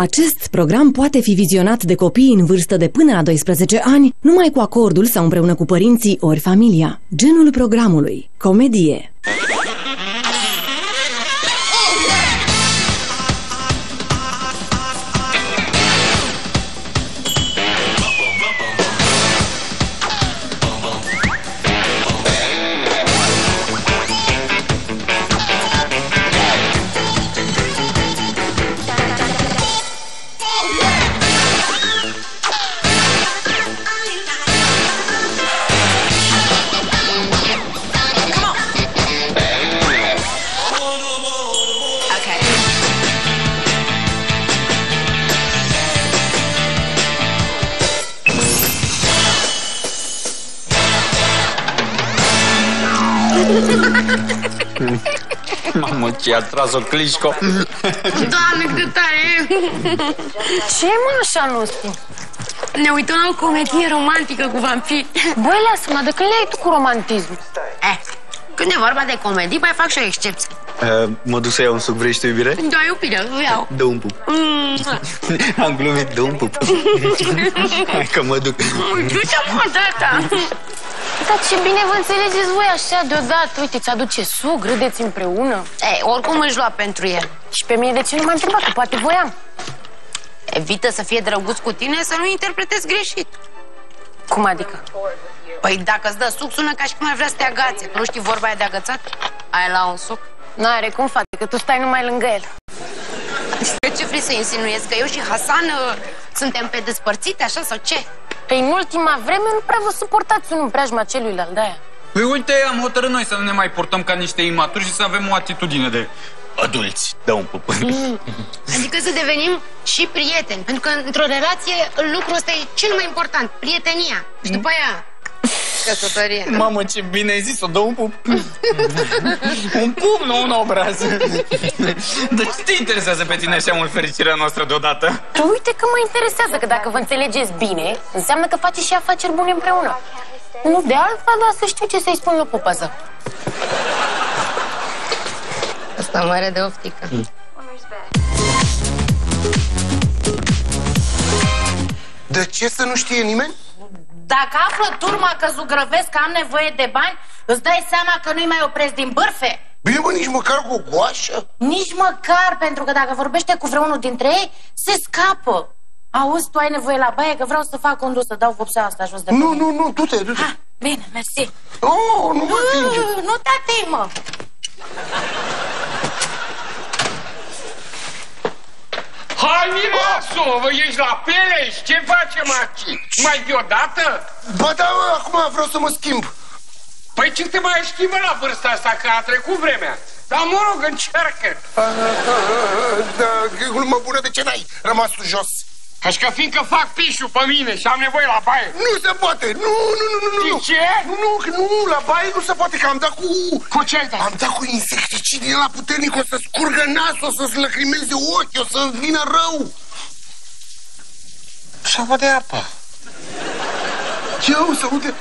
Acest program poate fi vizionat de copii în vârstă de până la 12 ani, numai cu acordul sau împreună cu părinții ori familia. Genul programului. Comedie. Mamă, ce a tras-o clișco Doamne, cât tare e! Ce mă așa nu știu? Ne uităm la o comedie romantică cu vampiri. Băi, lasă-mă, de când le ai tu cu romantism? Eh, când e vorba de comedii, mai fac și o excepție. uh, Mă duc să iau un suc, vrei și tu iubire? Da, iubire, îl iau. Dă un pup Mm. Am glumit, dă un pup Hai că mă duc Du-te, mă, data! Dar ce bine vă înțelegeți voi așa deodată. Uite, ți aduce suc, râdeți împreună. Ei, oricum își lua pentru el. Și pe mine de ce nu m-a întrebat, că poate voiam. Evită să fie drăguț cu tine, să nu interpretezi greșit. Cum adică? Păi dacă îți dă suc, sună ca și cum ar vrea să te agațe. Tu nu știi vorba aia de agățat? Ai la un suc? N-are cum, frate, că tu stai numai lângă el. Eu ce vrei să insinuezi? Că eu și Hasan uh, suntem pe despărțite, așa, sau ce? Pe în ultima vreme nu prea vă suportați unul în preajma celuilalt, de-aia. Păi uite, am hotărât noi să nu ne mai purtăm ca niște imaturi și să avem o atitudine de adulți. Dă un pup Adică să devenim și prieteni. Pentru că într-o relație lucrul ăsta e cel mai important. Prietenia. Și după aia căsătorie. Mamă, ce bine ai zis-o, dă un pup Un pup, nu un obraz Dar ce te interesează pe tine așa mult fericirea noastră deodată? Tu uite că mă interesează că dacă vă înțelegeți bine, înseamnă că faceți și afaceri bune împreună. Nu de altfel, dar să știu ce să-i spun la pupază. Asta mare de oftică. De ce să nu știe nimeni? Dacă află turma că zugrăvesc că am nevoie de bani, îți dai seama că nu-i mai opresc din bârfe? Bine, mă, nici măcar cu o goașă. Nici măcar, pentru că dacă vorbește cu vreunul dintre ei, se scapă. Auzi, tu ai nevoie la baie că vreau să fac condus, să dau vopsea asta jos de pe Nu, mine. nu, nu, du-te, du-te. Ah, bine, mersi. Oh, nu mă atinge. Uh, nu te ating, mă. Hai, mireasă, vă ești la Peleș? Ce facem aici? Mai deodată? Ba da, mă, acum vreau să mă schimb. Păi ce te mai schimbă la vârsta asta, că a trecut vremea? Dar mă rog, încearcă. Da, e glumă bună, de ce n-ai rămas tu jos? Așa că fiindcă fac pișul pe mine și am nevoie la baie. Nu se poate! Nu, nu, nu, nu, nu! De ce? Nu, nu, că nu, la baie nu se poate, că am dat cu... Cu ce ai dat? Am dat cu insecticid din la puternic, o să scurgă nasul, o să-ți lăcrimeze ochii, o să vină rău. Șapă de apă. Ce o să uite...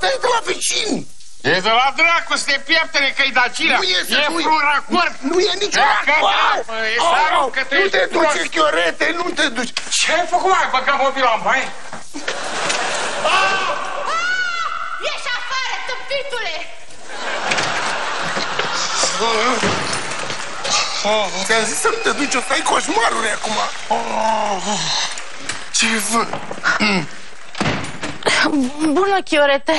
Dai de la vecini! E de la dracu să te pieptene că-i dacirea. Nu iese, e nu e. un racord. Nu e nicio E că acolo! apă, e să arunc că tu Nu ești te prost. duci, chiorete, nu te duci! Ce ai făcut, mai? Băgat mobila în baie? Ieși afară, tâmpitule! Ți-am zis să nu te duci, o să ai coșmaruri acum! Ce vă... Bună, Chiorete.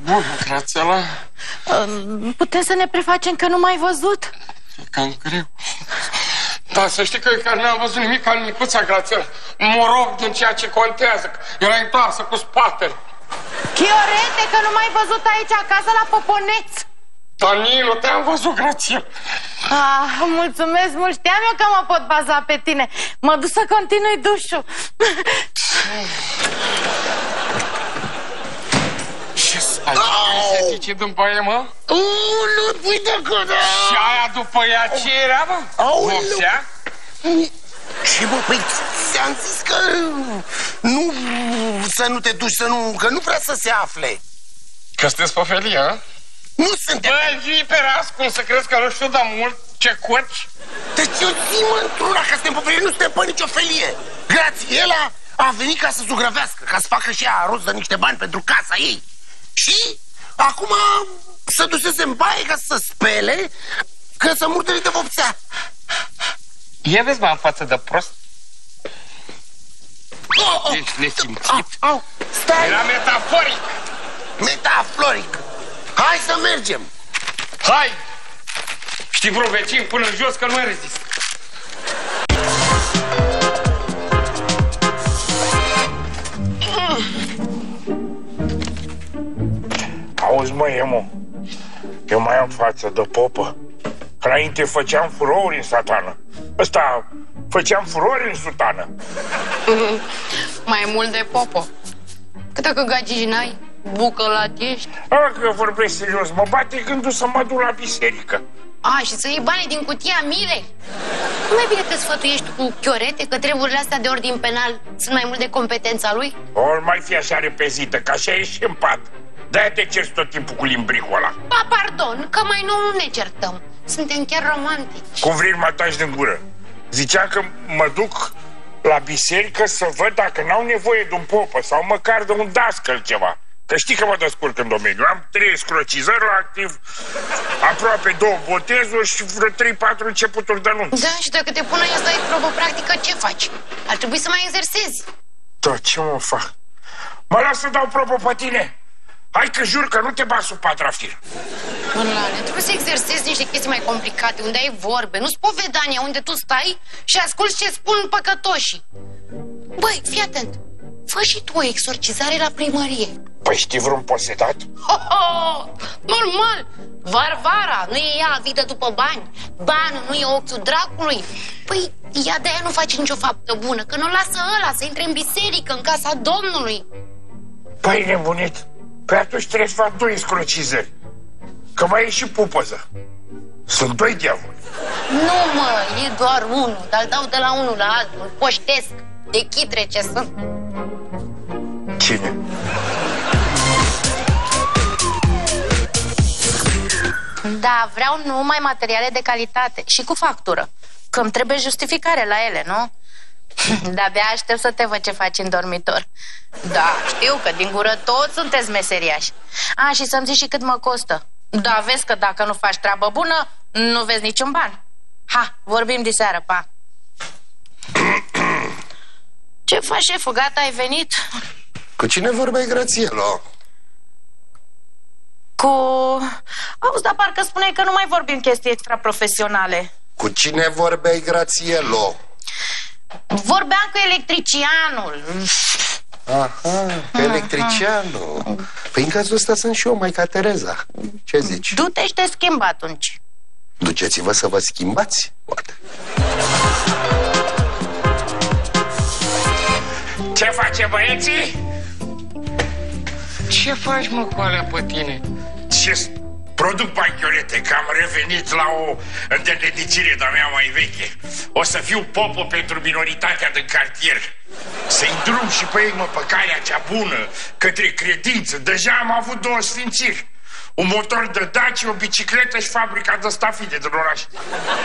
Bună, Grațela. Putem să ne prefacem că nu m-ai văzut? E cam greu. Da, să știi că eu care n-am văzut nimic ca micuța Grațela. Mă rog din ceea ce contează. că Era întoarsă cu spatele. Chiorete, că nu m-ai văzut aici acasă la Poponeț. Danilo, te-am văzut, Grațela. Ah, mulțumesc mult, știam eu că mă pot baza pe tine. Mă duc să continui dușul. Ce să ai? Ce după e, mă? Uuu, nu pui de acolo! Și aia după ea ce era, mă? Aoleu. Vopsea? Ce bă, păi ți-am zis că nu să nu te duci, să nu, că nu vrea să se afle. Că sunteți pe felie, a? Nu suntem. Băi, vii pe ascuns să crezi că nu știu de mult ce coci. Deci eu zi mă într-una ca suntem pe felie, nu suntem pe nicio felie. Grațiela a venit ca să zugrăvească, ca să facă și ea rost de niște bani pentru casa ei. Și acum să dusese în baie ca să spele, că să murdări de vopsea. Ia vezi, mă, în față de prost. Oh, oh, Ești nesimțit. Au, au, stai, Era metaforic. metaforic. Hai să mergem. Hai! Știi vreo vecin până în jos că nu mai rezist. Auzi, mă, Emo, eu mai am față de popă. Înainte făceam furori în satană. Ăsta, făceam furori în sutană. Mai mult de popo. Că dacă gagici n-ai, bucălat ești. Dacă vorbesc serios, mă bate gândul să mă duc la biserică. A, și să iei banii din cutia Mirei. Nu mai bine te sfătuiești cu chiorete că treburile astea de ordin penal sunt mai mult de competența lui? Ori mai fi așa repezită, că așa e și în pat. De-aia te cerți tot timpul cu limbricul ăla. Pa, pardon, că mai nou nu ne certăm. Suntem chiar romantici. Cu vril mă taci din gură. Ziceam că mă duc la biserică să văd dacă n-au nevoie de un popă sau măcar de un dascăl ceva. Că știi că mă descurc în domeniu. Am trei scrocizări la activ, aproape două botezuri și vreo trei, patru începuturi de anunț. Da, și dacă te pun aici să ai probă practică, ce faci? Ar trebui să mai exersezi. Da, ce mă fac? Mă las să dau probă pe tine. Hai că jur că nu te bat sub patrafir. Mânlane, trebuie să exersezi niște chestii mai complicate, unde ai vorbe, nu spovedania, unde tu stai și asculți ce spun păcătoșii. Băi, fii atent, fă și tu o exorcizare la primărie. Păi știi vreun posedat? Ho, ho, normal, Varvara, nu e ea avită după bani, banul nu e ochiul dracului. Păi, ea de aia nu face nicio faptă bună, că nu lasă ăla să intre în biserică, în casa Domnului. Păi nebunit. Păi atunci trebuie să fac doi scrocizări. Că mai e și pupăză. Sunt doi diavoli. Nu, mă, e doar unul, dar îl dau de la unul la altul, îl poștesc. De chitre ce sunt. Cine? Da, vreau numai materiale de calitate și cu factură. Că îmi trebuie justificare la ele, nu? De-abia aștept să te văd ce faci în dormitor. Da, știu că din gură toți sunteți meseriași. A, și să-mi zici și cât mă costă. Da, vezi că dacă nu faci treabă bună, nu vezi niciun ban. Ha, vorbim de seară, pa. Ce faci, șeful? Gata, ai venit? Cu cine vorbeai, Grațielo? Cu... Auzi, dar parcă spuneai că nu mai vorbim chestii extraprofesionale. Cu cine vorbeai, Grațielo? Vorbeam cu electricianul. Aha, cu electricianul. Păi în cazul ăsta sunt și eu, Maica Tereza. Ce zici? Du-te și te schimb atunci. Duceți-vă să vă schimbați, poate. Ce face băieții? Ce faci, mă, cu alea pe tine? Ce s- produc banchiorete, că am revenit la o îndeletnicire de-a mea mai veche. O să fiu popă pentru minoritatea din cartier. Să-i drum și pe ei, mă, pe calea cea bună, către credință. Deja am avut două sfințiri. Un motor de daci, o bicicletă și fabrica de stafide din oraș.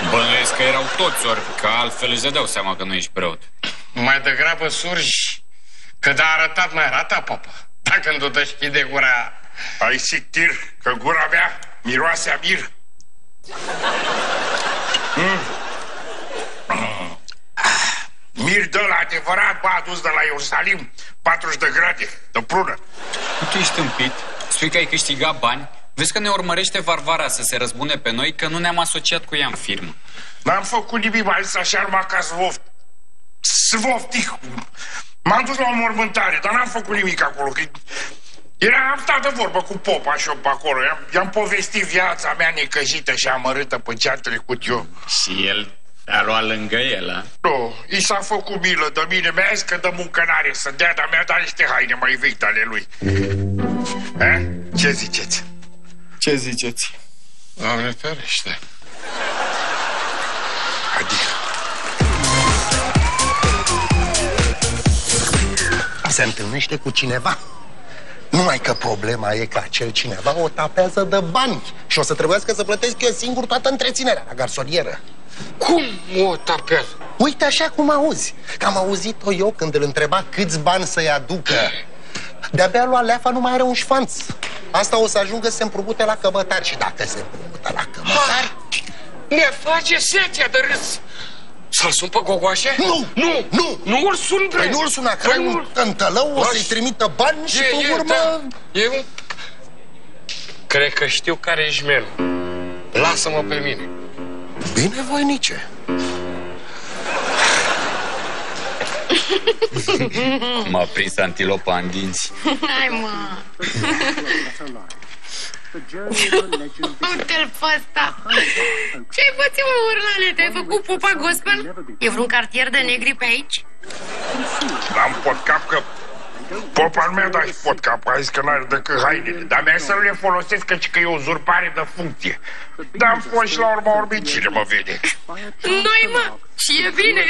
Bănuiesc că erau toți ori, că altfel își dădeau seama că nu ești preot. Mai degrabă surgi. Că de arătat mai arată, papă. Dacă nu deschide gura... Ai sictir că gura mea miroase a mir. Mm. Mm. Mir de la adevărat, bă, adus de la Ierusalim, 40 de grade, de prună. Nu tu ești tâmpit? Spui că ai câștigat bani? Vezi că ne urmărește Varvara să se răzbune pe noi că nu ne-am asociat cu ea în firmă. N-am făcut nimic, mai zis așa numai ca svoft. Svoftic. M-am dus la o mormântare, dar n-am făcut nimic acolo. Că era, am stat de vorbă cu popa și eu pe acolo. I-am, i-am povestit viața mea necăjită și amărâtă pe ce am trecut eu. Și el a luat lângă el, a? Nu, i s-a făcut milă de mine, mi-a zis că de muncă n-are să dea, dar mi-a dat niște haine mai vechi ale lui. Eh? Ce ziceți? Ce ziceți? Doamne ferește. Adică, Se întâlnește cu cineva. Numai că problema e că acel cineva o tapează de bani și o să trebuiască să plătesc eu singur toată întreținerea la garsonieră. Cum o tapează? Uite așa cum auzi, că am auzit-o eu când îl întreba câți bani să-i aducă. De-abia lua leafa nu mai are un șfanț. Asta o să ajungă să se împrumute la cămătari și dacă se împrumută la cămătari... Ne face setea de râs. Să-l sun pe Gogoașe? Nu! Nu! Nu! Nu îl sun, bre! Păi nu-l suna, că Păi ai un nu-l- tântălău, o Lași. să-i trimită bani și E, pe e, urmă... da. E un... Cred că știu care e jmelul. Lasă-mă pe mine. Binevoinice. M-a prins antilopa în dinți. Hai, mă! Uite-l pe ăsta! Ce-ai făcut, mă, Urlane? Te-ai făcut pupa gospel? E vreun cartier de negri pe aici? L-am pot cap că Popa nu mi-a dat și pot cap, a zis că n-are decât hainele, dar mi-a zis să nu le folosesc căci că e o uzurpare de funcție. Dar am fost și la urma urmei, cine mă vede? Noi, mă! Și e bine!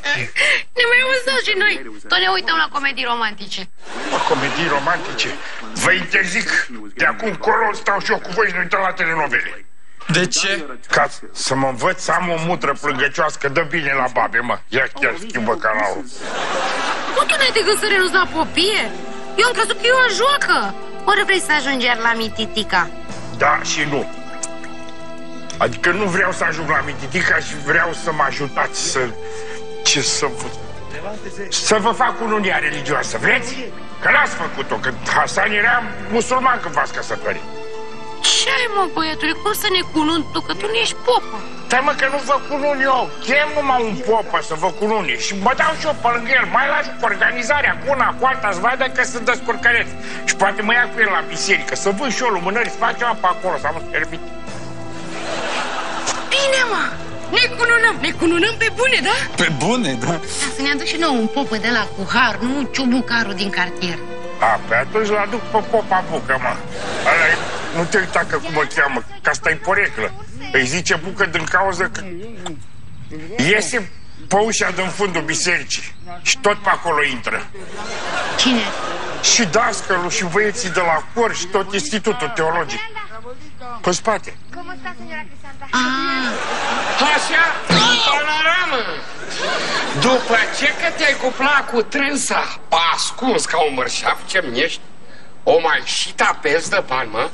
ne mai auzăm și noi! Tot ne uităm la comedii romantice. Mă, comedii romantice. Vă interzic, de acum colo stau și eu cu voi și ne uităm la telenovele. De ce? Ca să mă învăț să am o mutră plângăcioasă, dă bine la babe, mă. Ia chiar schimbă canalul. Nu tu n-ai de gând să renunți la popie? Eu am crezut că e o joacă. Ori vrei să ajungi iar la mititica? Da și nu. Adică nu vreau să ajung la mititica și vreau să mă ajutați să... Ce să vă... Să vă fac ununia religioasă, vreți? Că n-ați făcut-o, că Hasan era musulman când v-ați căsătorit. Ce ai, mă, băiatule? Cum să ne cununi tu, că tu nu ești popă? Stai mă că nu vă cunun eu, chem numai un popă să vă cunune și mă dau și eu pe lângă el, mai las cu organizarea, cu una, cu alta, să vadă că sunt descurcăreți. Și poate mă ia cu el la biserică, să vând și eu lumânări, să facem apa acolo, să am servit. Bine, mă! Ne cununăm, ne cununăm pe bune, da? Pe bune, da? Da, să ne aduc și nouă un popă de la cu har, nu ciubucarul din cartier. A, pe atunci l aduc pe popa bucă, mă. Ăla e, nu te uita că cum o cheamă, că asta e poreclă. Îi zice bucă din cauză că iese pe ușa din fundul bisericii și tot pe acolo intră. Cine? Și dascălul și băieții de la cor și tot institutul teologic. Pe spate. Așa, în panoramă. După ce că te-ai cuplat cu trânsa, pe ascuns ca un mărșaf ce ești, o mai și tapezi de bani, mă?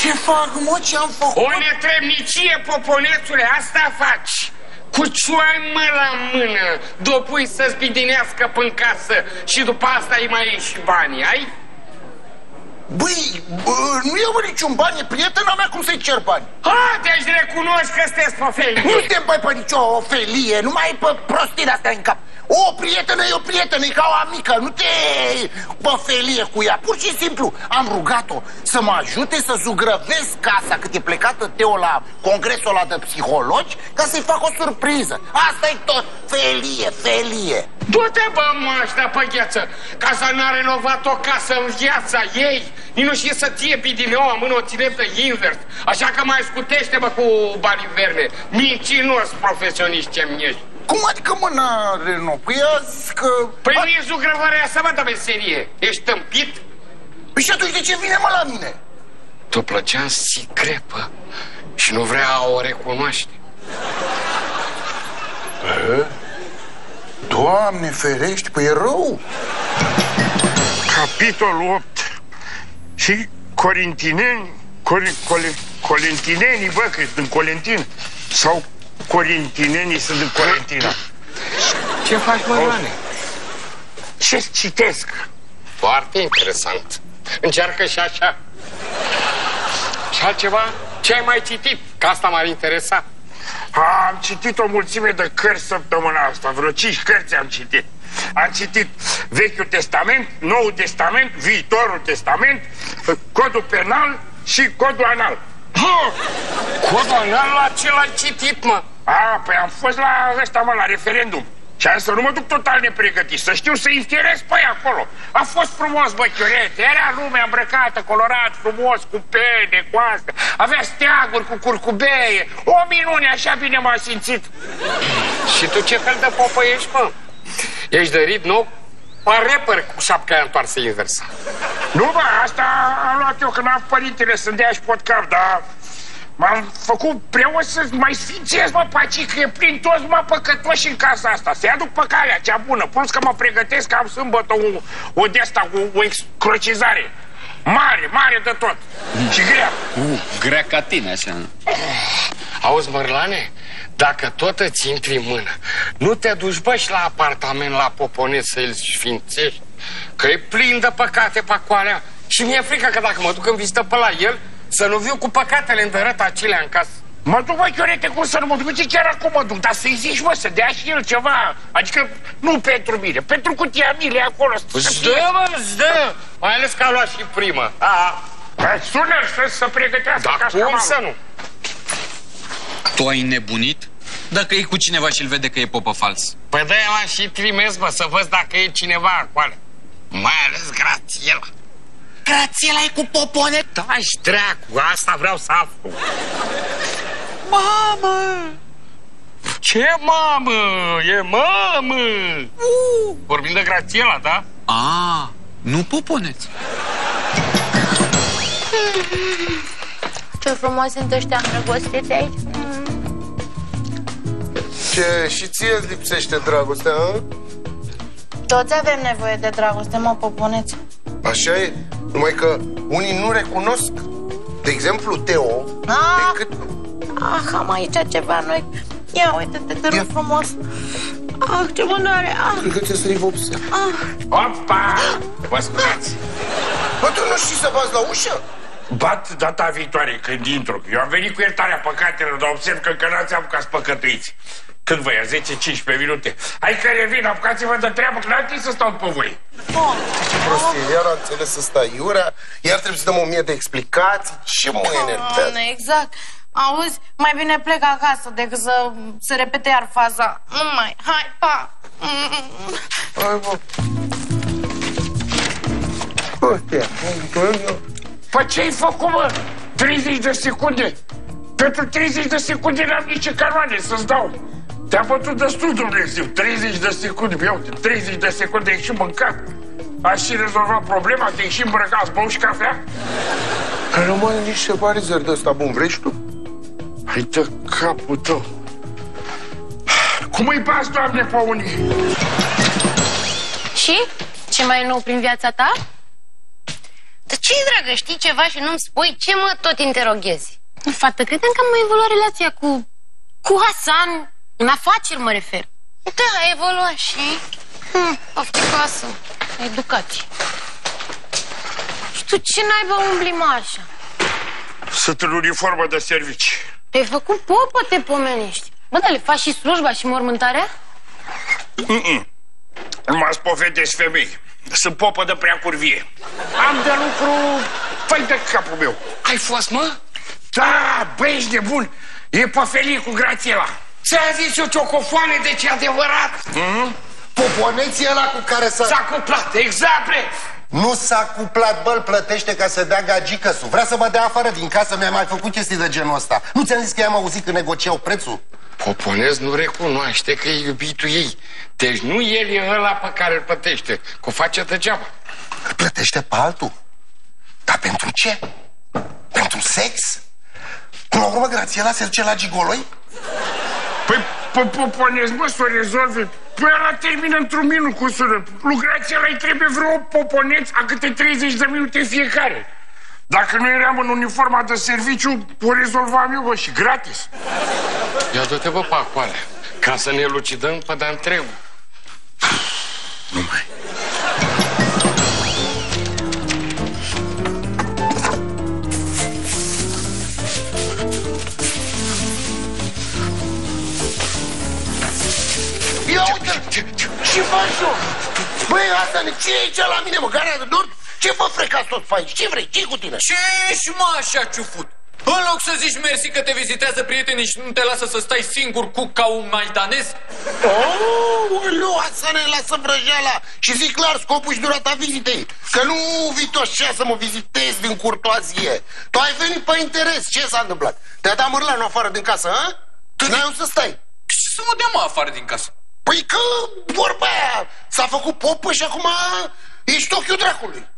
Ce fac, mă, ce am făcut? O netrebnicie, poponețule, asta faci. Cu cioai mă la mână, dopui să-ți bidinească până casă și după asta îi mai ieși și banii, ai? Băi, bă, nu iau niciun bani, e prietena mea, cum să-i cer bani? Ha, deci recunoști că sunteți pe felie. Nu te băi pe nicio felie, nu mai ai pe prostile astea în cap. O prietenă e o prietenă, e ca o amică, nu te pe felie cu ea. Pur și simplu am rugat-o să mă ajute să zugrăvesc casa cât e plecată Teo la congresul ăla de psihologi ca să-i fac o surpriză. asta e tot, felie, felie. Du-te, bă, moaștea pe gheață, ca să n-a renovat o casă în viața ei. Nici nu știe să ție pidineaua în mână, o ține pe invers. Așa că mai scutește, mă, cu banii verne. Mincinos profesionist ce-mi ești. Cum adică mă n-a renovat? Păi a zis că... Păi nu e zugrăvarea asta, mă, de meserie. Ești tâmpit? Păi și atunci de ce vine mă la mine? Tu plăcea în sicrepă și nu vrea a o recunoaște. Doamne ferești, păi e rău. Capitolul 8. Și corintineni, cori, cole, colentinenii, bă, că din Colentin. Sau corintinenii sunt din Colentina. Ce faci, mă, Ioane? Ce citesc? Foarte interesant. Încearcă și așa. Și altceva? Ce ai mai citit? Că asta m-ar interesa. Am citit o mulțime de cărți săptămâna asta, vreo cinci cărți am citit. Am citit Vechiul Testament, Noul Testament, Viitorul Testament, Codul Penal și Codul Anal. Ha! Codul anal la ce l-ai citit, mă? A, păi am fost la ăsta, mă, la referendum. Și am să nu mă duc total nepregătit, să știu să infierez pe ei acolo. A fost frumos, bă, chiorete, era lumea îmbrăcată, colorat, frumos, cu pene, cu asta. Avea steaguri cu curcubeie, o minune, așa bine m-a simțit. Și tu ce fel de popă ești, mă? Ești de rit nou? Un rapper cu șapca aia întoarsă inversă. Nu, bă, asta am luat eu când am părintele să dea și pot cap, dar m-am făcut preot să mai sfințez, mă, paci, că e plin toți, mă, păcătoși în casa asta. Să-i aduc pe calea cea bună, plus că mă pregătesc că am sâmbătă o, o de asta cu o excrocizare. Mare, mare de tot. Și grea. Uh, grea ca tine, așa. Auzi, Mărlane, dacă tot îți intri în mână, nu te duci, bă, și la apartament la Poponet să îl sfințești, că e plin de păcate pe acoalea. Și mi-e frică că dacă mă duc în vizită pe la el, să nu viu cu păcatele îndărăt acelea în casă. Mă duc, bă, Chiorete, cum să nu mă duc? Uite, chiar acum mă duc, dar să-i zici, mă, să dea și el ceva. Adică, nu pentru mine, pentru cutia mile acolo. să Îți fie- dă, mă, îți dă! Mai ales că a luat și primă. A, a. Sună să să pregătească Dar cum cașcavalul. să nu? Tu ai nebunit? Dacă e cu cineva și îl vede că e popă fals. Păi de la și trimis, bă, să văd dacă e cineva acolo. Mai ales Grațiela. Grațiela e cu popone? Da, și dracu, asta vreau să aflu. Mamă! Ce mamă? E mamă! Uh! Vorbim de Grațiela, da? A, nu poponeți. Ce frumos sunt ăștia îndrăgostiți aici. Ce, și ție îți lipsește dragostea, a? Toți avem nevoie de dragoste, mă, poponeți. Așa e? Numai că unii nu recunosc. De exemplu, Teo, Ah! decât... Ah, am aici ceva noi. Ia uite-te, te Ia. rog frumos. Ah, ce bunare. Ah, Cred că ți-a sărit vopsea. Opa! Vă scuzați! Bă, tu nu știi să bați la ușă? Bat data viitoare când intru. Eu am venit cu iertarea păcatelor, dar observ că încă n-ați apucat să păcătuiți. Când vă ia 10-15 minute. Hai că revin, apucați-vă de treabă, că n-am timp să stau pe voi. Ce prostie, iar am înțeles să stai iurea, iar trebuie să dăm o mie de explicații. Ce mă enervează? Doamne, exact. Auzi, mai bine plec acasă decât să se repete iar faza. Nu mai, hai, pa! Hai, bă. Prostie. Păi ce-ai făcut, mă? 30 de secunde? Pentru 30 de secunde n-am nici canoane să-ți dau. Te-a bătut destul, Dumnezeu. 30 de secunde, ia uite, 30 de secunde ai și mâncat. Aș și rezolva problema, te-ai și îmbrăcat, ați băut și cafea? Rămâne niște parizări de ăsta bun, vrei și tu? Hai de capul tău. Cum îi bați, Doamne, pe unii? Și? Ce mai e nou prin viața ta? Dar ce dragă, știi ceva și nu-mi spui? Ce mă tot interoghezi? Fată, credem că am mai evoluat relația cu... cu Hasan. În afaceri mă refer. Da, a evoluat și... Hm, ofticoasă. Educație. Și tu ce naiba umbli mă așa? Sunt în uniformă de servici. Te-ai făcut popă, te pomenești. Bă, dar le faci și slujba și mormântarea? Nu mă spovedesc femei. Sunt popă de prea curvie. Am de lucru... Păi de capul meu. Ai fost, mă? Da, băi, ești nebun. E pe felie cu Grațiela. Ți-a zis eu ciocofoane, deci e adevărat. Poponeții ăla cu care să... S-a cuplat, exact, bre. Nu s-a cuplat, bă, îl plătește ca să dea gagică-su. Vrea să mă dea afară din casă, mi-a mai făcut chestii de genul ăsta. Nu ți-am zis că i-am auzit când negociau prețul? Poponez nu recunoaște că e iubitul ei. Deci nu el e ăla pe care îl plătește, că o face degeaba. Îl plătește pe altul. Dar pentru ce? Pentru sex? Până la urmă, Grațiela se duce la gigoloi? Păi, pe Poponez, mă, să o rezolve. Păi ăla termină într-un minut cu sună. Lui Grațiela îi trebuie vreo poponeț a câte 30 de minute fiecare. Dacă nu eram în uniforma de serviciu, o rezolvam eu, bă, și gratis. Ia du-te, bă, pe acoale, ca să ne lucidăm pe de întregul. Nu mai. Ce faci eu? Băi, asta ne... ce e aici la mine, mă? Garea de nord? Ce vă frecați tot pe aici? Ce vrei? ce cu tine? Ce ești, mă, așa ciufut? În loc să zici mersi că te vizitează prietenii și nu te lasă să stai singur cu ca un maidanez? Oh, nu, asta ne lasă vrăjeala Și zic clar scopul și durata vizitei Că nu vii toți cea să mă vizitezi din curtoazie Tu ai venit pe interes, ce s-a întâmplat? Te-a dat mărlanul afară din casă, a? Tu n-ai unde să stai Ce să mă dea, mă, afară din casă? Păi că vorba aia S-a făcut popă și acum ești ochiul dracului.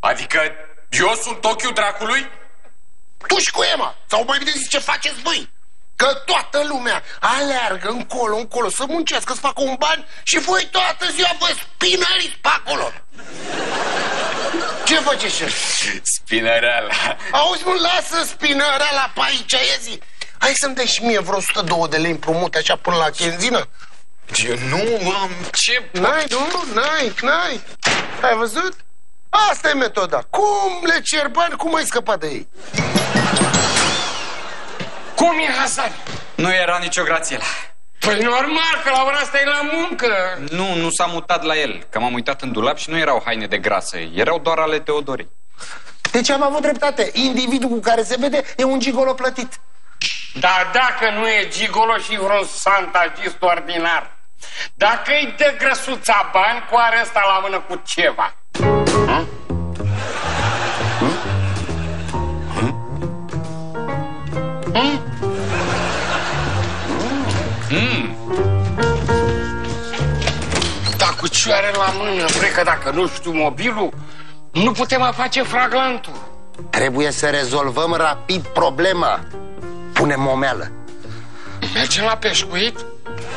Adică eu sunt ochiul dracului? Tu și cu Ema. Sau mai bine zis ce faceți voi. Că toată lumea aleargă încolo, încolo, să muncească, să facă un bani și voi toată ziua vă spinăriți pe acolo. Ce faceți ce? Spinăreala. Auzi, mă, lasă spinăreala pe aici, iezi. Hai să-mi dai și mie vreo 102 de lei împrumut așa până la chenzină. Eu nu am ce... N-ai, nu, n-ai, n-ai. Ai văzut? Asta e metoda. Cum le cer bani, cum ai scăpat de ei? Cum e Hasan? Nu era nicio Grațiela. Păi normal, că la ora asta e la muncă. Nu, nu s-a mutat la el, că m-am uitat în dulap și nu erau haine de grasă, erau doar ale Teodorei. Deci am avut dreptate. Individul cu care se vede e un gigolo plătit. Dar dacă nu e gigolo și vreun santagist ordinar, dacă îi dă grăsuța bani, cu are ăsta la mână cu ceva. Hă? Hă? Dar cu ce are la mână? Vrei că dacă nu știu mobilul, nu putem mai face fraglantul. Trebuie să rezolvăm rapid problema. Punem momeală. Mergem la pescuit?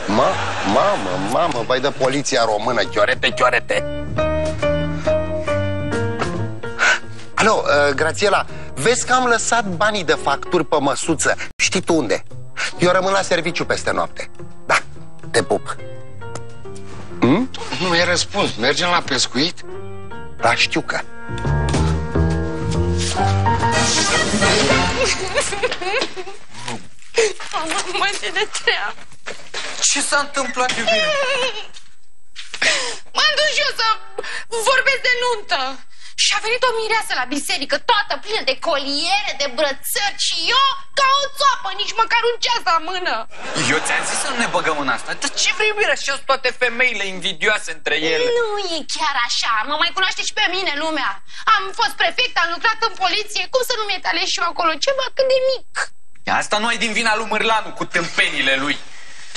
Mă, mamă, mamă, vai de poliția română, chiorete, chiorete. Alo, uh, Grațiela, vezi că am lăsat banii de facturi pe măsuță. Știi tu unde? Eu rămân la serviciu peste noapte. Da, te pup. Hmm? Nu mi-ai răspuns. Mergem la pescuit? La știucă. Mă, ce de treabă. Ce s-a întâmplat, iubire? M-am dus și eu să vorbesc de nuntă. Și a venit o mireasă la biserică, toată plină de coliere, de brățări și eu ca o țoapă, nici măcar un ceas la mână. Eu ți-am zis să nu ne băgăm în asta. Dar ce vrei, iubire? Și toate femeile invidioase între ele. Nu e chiar așa, mă mai cunoaște și pe mine lumea. Am fost prefect, am lucrat în poliție, cum să nu mi-e ales și eu acolo ceva cât de mic? Asta nu ai din vina lui Mârlanu cu tâmpenile lui.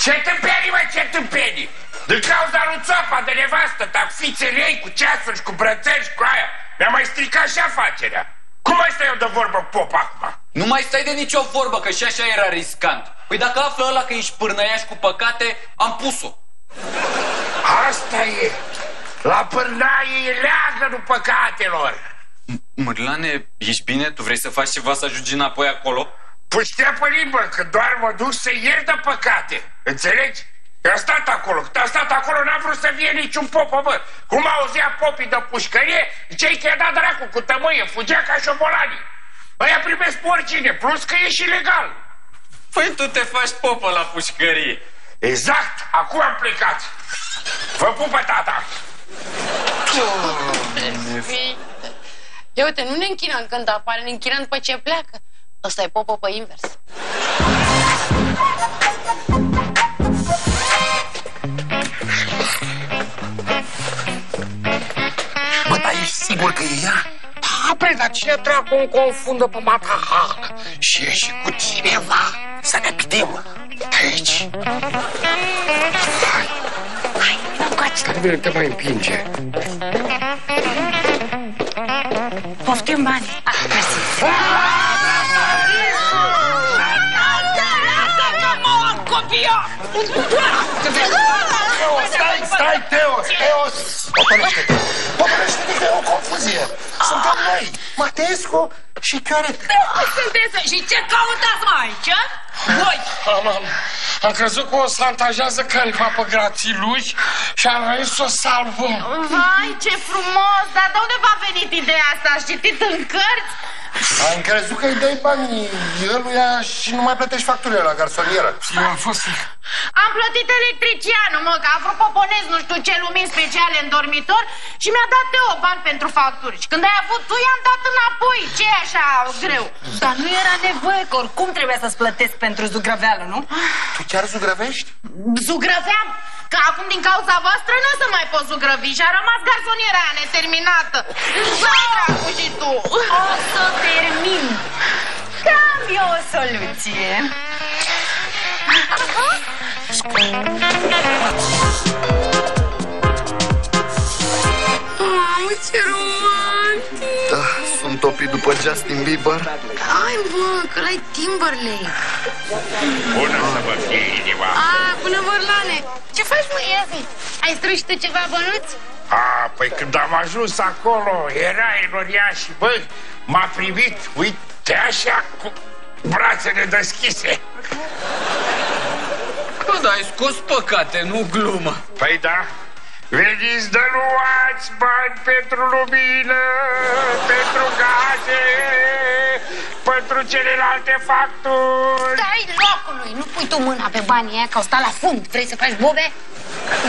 Ce tâmpenii, mă, ce tâmpenii? Din cauza lui Țoapa de nevastă, dar fițele ei cu ceasuri, cu brățări și cu aia. Mi-a mai stricat și afacerea. Cum mai stai eu de vorbă cu pop acum? Nu mai stai de nicio vorbă, că și așa era riscant. Păi dacă află ăla că ești pârnăiaș cu păcate, am pus-o. Asta e. La pârnaie e leagănul păcatelor. Mârlane, ești bine? Tu vrei să faci ceva să ajungi înapoi acolo? Păi stepănim, bă, că doar mă duc să iert de păcate. Înțelegi? Eu am stat acolo. Cât am stat acolo, n-a vrut să vie niciun popă, bă. Cum auzea popii de pușcărie, zicei că i-a dat dracu cu tămâie, fugea ca șobolanii. Ăia primesc pe oricine, plus că e și legal. Păi tu te faci popă la pușcărie. Exact, acum am plecat. Vă pupă, tata. Ia uite, nu ne închinăm când apare, ne închinăm după ce pleacă. Ăsta e popă pe invers. Bă, dar ești sigur că e ea? Da, bre, dar cine dracu îmi confundă pe matahană? Și e și cu cineva. Să ne pidim. Aici. Hai. Hai, încoace. Stai bine, te mai împinge. Teo, stai, stai, Teo, Teo, potolește-te. Potolește-te că e o confuzie. Suntem noi, Matescu și Chiorete. Sunteți și ce căutați mai aici? Voi! Am, am, am crezut că o santajează careva pe grațiluși și am venit să o salvăm. Vai, ce frumos! Dar de unde v-a venit ideea asta? Ați citit în cărți? Am crezut că îi dai banii ăluia și nu mai plătești facturile la garsonieră. Eu am fost... Am plătit electricianul, mă, că a vrut poponez nu știu ce lumini speciale în dormitor și mi-a dat Teo bani pentru facturi. Și când ai avut tu, i-am dat înapoi. ce e așa greu? Dar nu era nevoie, că oricum trebuia să-ți plătesc pentru zugrăveală, nu? Tu chiar zugrăvești? Zugrăveam? Că acum din cauza voastră nu o să mai poți zugrăvi și a rămas garsoniera aia neterminată. Vai, și tu! O să termin. Am eu o soluție. Mamă, ce roman! După Justin Bieber? Hai, bă, că la Timberlake. Bună să vă fie inima. A, bună, Vorlane. Ce faci, mă, Ievi? Ai strâns tu ceva bănuți? A, păi când am ajuns acolo, era Eloria și bă, m-a primit, uite așa, cu brațele deschise. Bă, dar ai scos păcate, nu glumă. Păi da, veniți de luați bani pentru lumină, pentru gaze, pentru celelalte facturi. Dai locului, nu pui tu mâna pe banii aia, că au stat la fund. Vrei să faci bobe?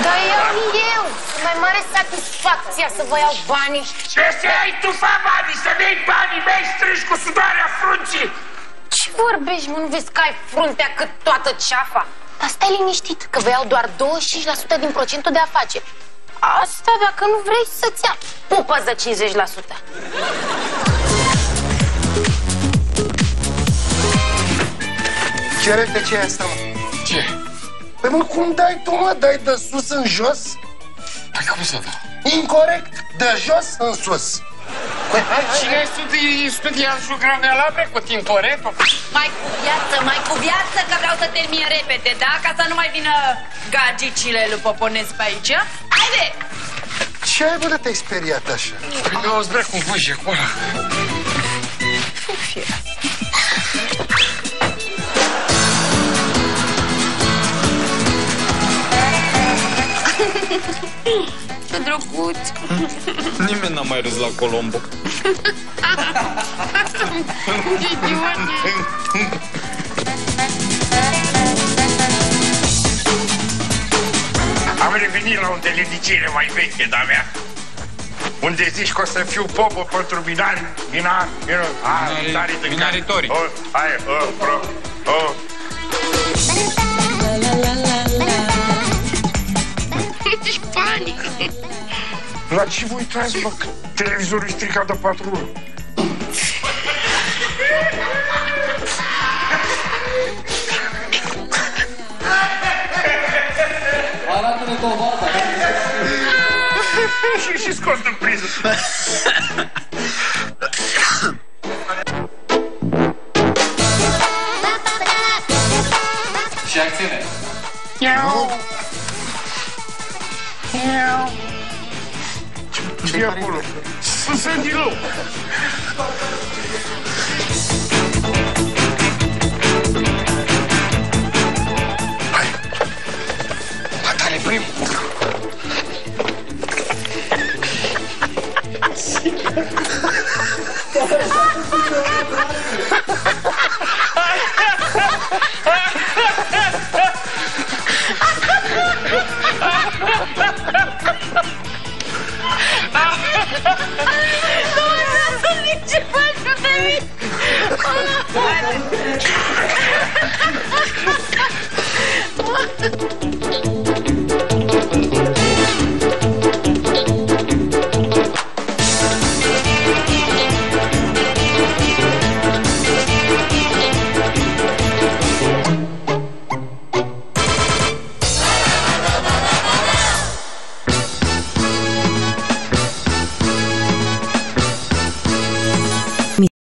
Dar iau eu. Mai mare satisfacția să vă iau banii. Ce să ai tu fa banii, să iei banii mei strâși cu sudoarea frunții? Ce vorbești, mă? Nu vezi că ai fruntea cât toată ceafa? Dar stai liniștit, că vă iau doar 25% din procentul de afaceri. Asta dacă nu vrei să-ți ia pupă de 50%. Ce repede ce e asta, mă? Ce? Păi mă, cum dai tu, mă? Dai de sus în jos? Păi cum să dau? Incorect, de jos în sus. Păi hai, hai, Cine studii, studia jugrameala pe cu tintoretul? Mai cu viață, mai cu viață, că vreau să termin repede, da? Ca să nu mai vină gagicile lui Poponesc pe aici. Haide! Ce ai, bă, de te-ai speriat așa? Păi nu auzi, cum vâși acolo. Ce drăguț. Nimeni n-a mai râs la Colombo. Ce idiot Am revenit la o deledicire mai veche de-a mea. Unde zici că o să fiu popă pentru minari, minar, minar, a, Minari- minarii de minaritori. O, hai, o, pro, o. Ești panic. La ce vă uitați, mă, că televizorul e stricat de patrulă? Arată-ne dovada. și, și scos din priză. Și acțiune. Iau. Iau. Ce e acolo? при...